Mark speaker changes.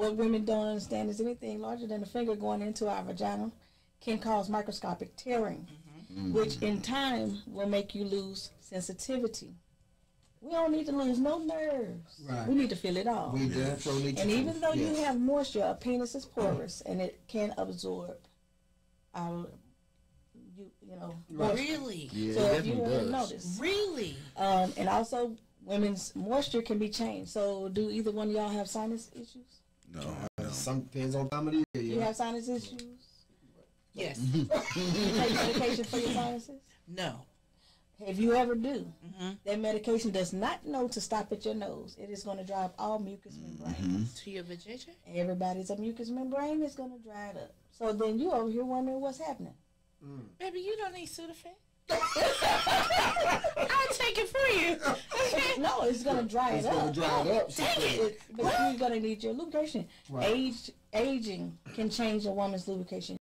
Speaker 1: what women don't understand is anything larger than a finger going into our vagina can cause microscopic tearing, which in time will make you lose sensitivity. We don't need to lose no nerves.
Speaker 2: Right.
Speaker 1: We need to feel it all.
Speaker 2: We definitely.
Speaker 1: And even though
Speaker 2: yes.
Speaker 1: you have moisture, a penis is porous and it can absorb our, you you know,
Speaker 2: Right.
Speaker 3: Really?
Speaker 4: Yeah,
Speaker 1: So
Speaker 4: it
Speaker 1: if you
Speaker 4: definitely
Speaker 1: ever
Speaker 4: does.
Speaker 1: notice,
Speaker 3: Really?
Speaker 1: um, and also women's moisture can be changed. So do either one of y'all have sinus issues?
Speaker 4: No,
Speaker 2: Uh, Some depends on time of the year.
Speaker 1: You have sinus issues?
Speaker 3: Yes.
Speaker 1: You take medication for your sinuses?
Speaker 3: No.
Speaker 1: If you ever do,
Speaker 3: Mhm.
Speaker 1: that medication does not know to stop at your nose. It is going to drive all mucous membrane.
Speaker 3: To your vagina.
Speaker 1: Everybody's a mucous membrane is going to dry it up. So then you over here wondering what's happening.
Speaker 3: Baby, you don't need Sudafed. I'll take it for you. Okay.
Speaker 1: No, it's going to dry
Speaker 2: It's
Speaker 1: it
Speaker 2: gonna
Speaker 1: up.
Speaker 2: dry it up.
Speaker 3: Take it.
Speaker 1: It- but you're going to need your lubrication.
Speaker 2: Right.
Speaker 1: Age, aging can change a woman's lubrication.